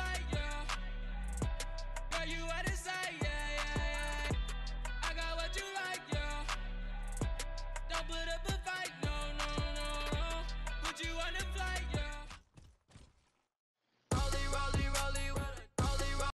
like, yeah. Girl, you at